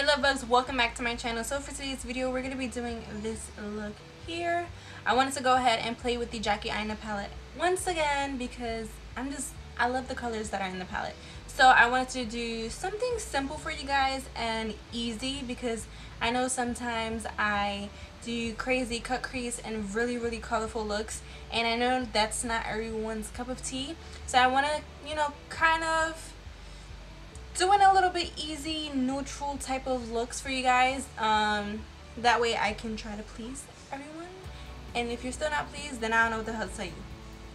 Hey love bugs, welcome back to my channel. So for today's video, we're going to be doing this look here. I wanted to go ahead and play with the Jackie Aina palette once again because I'm just, I love the colors that are in the palette. So I wanted to do something simple for you guys and easy because I know sometimes I do crazy cut crease and really really colorful looks and I know that's not everyone's cup of tea. So I want to, you know, kind of doing a little bit easy neutral type of looks for you guys. Um that way i can try to please everyone. And if you're still not pleased then i don't know what the hell to tell you.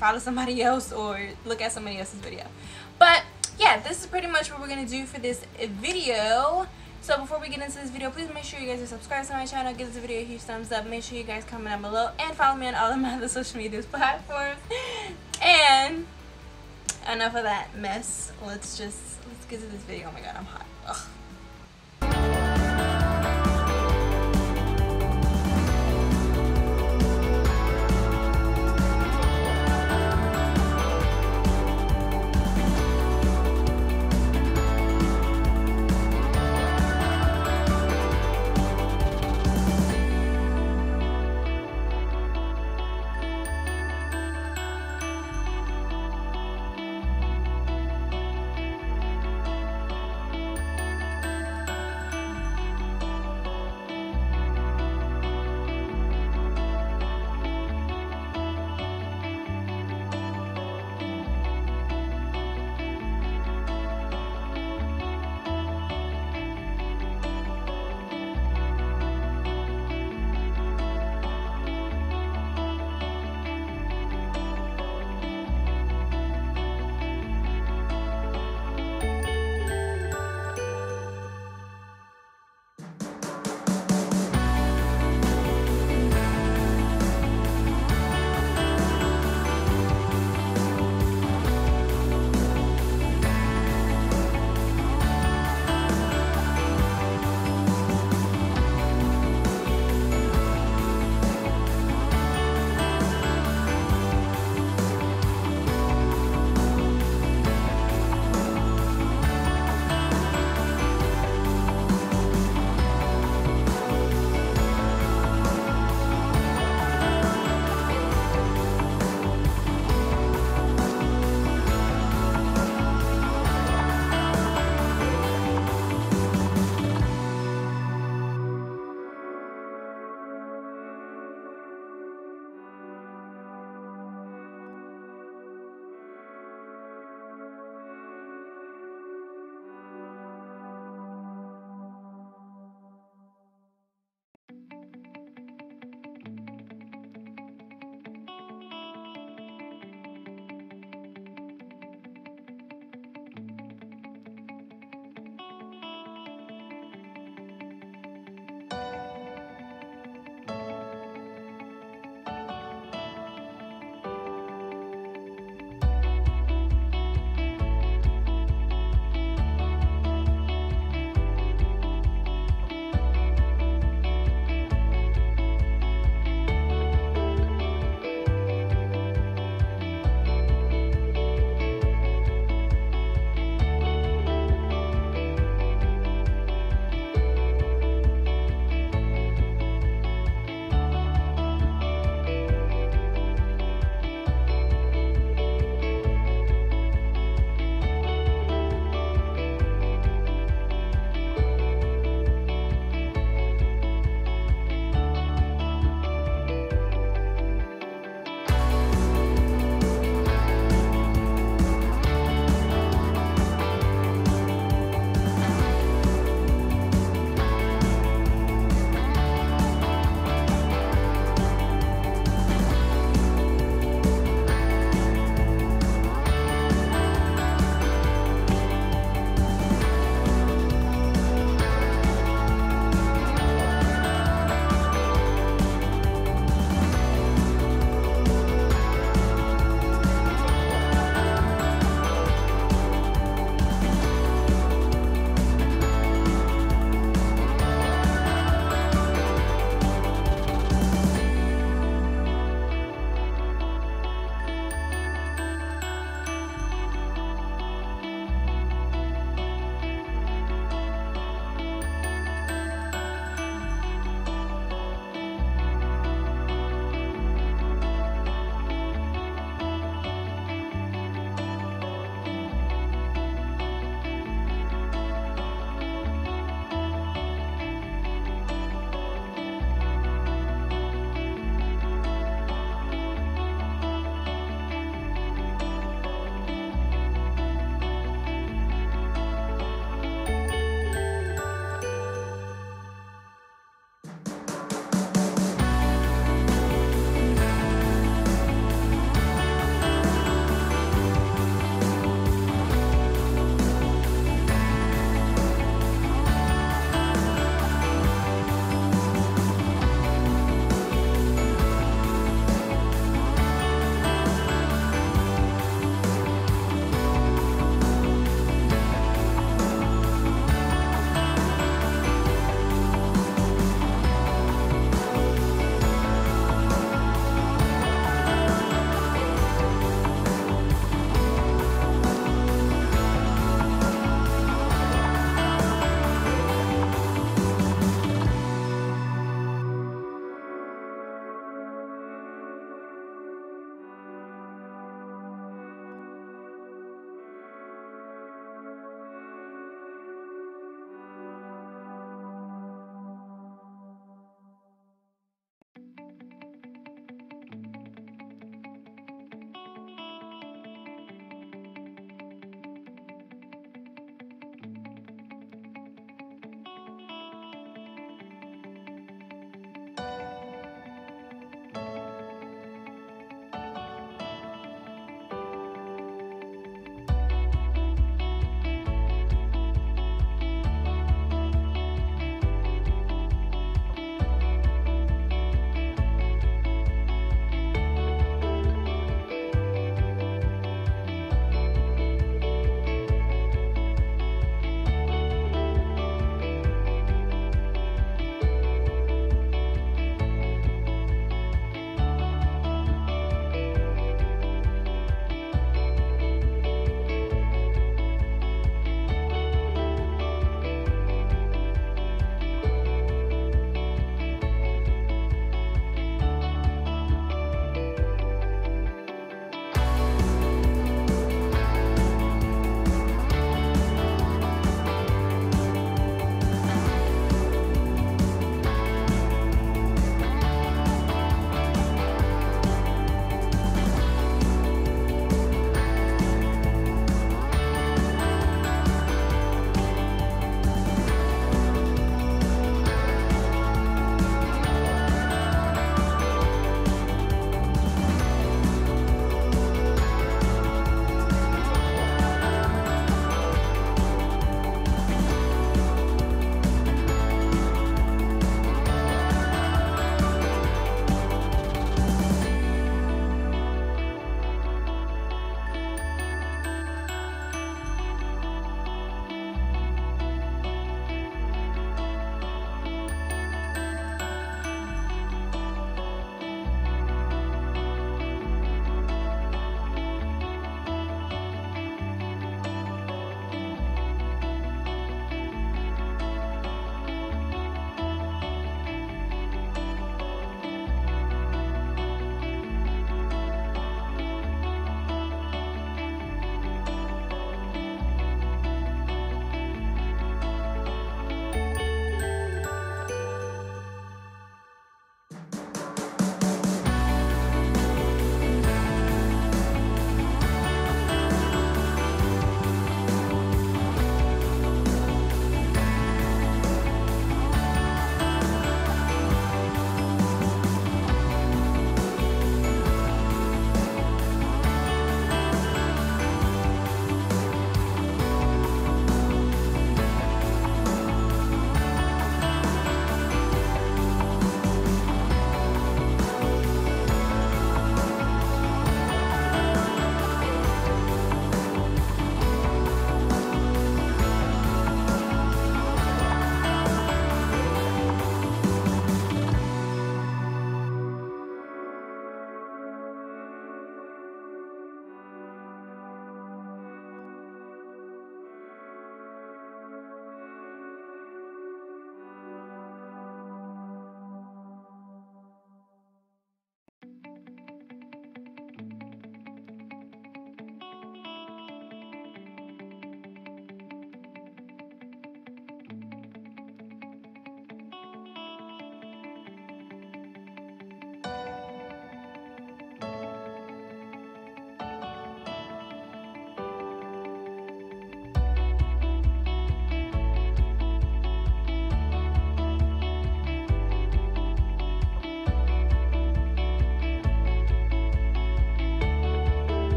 Follow somebody else or look at somebody else's video. But yeah this is pretty much what we're gonna do for this video. So before we get into this video please make sure you guys are subscribed to my channel. Give this video a huge thumbs up. Make sure you guys comment down below and follow me on all of my other social media platforms. And enough of that mess. Let's just get to this video oh my god i'm hot Ugh.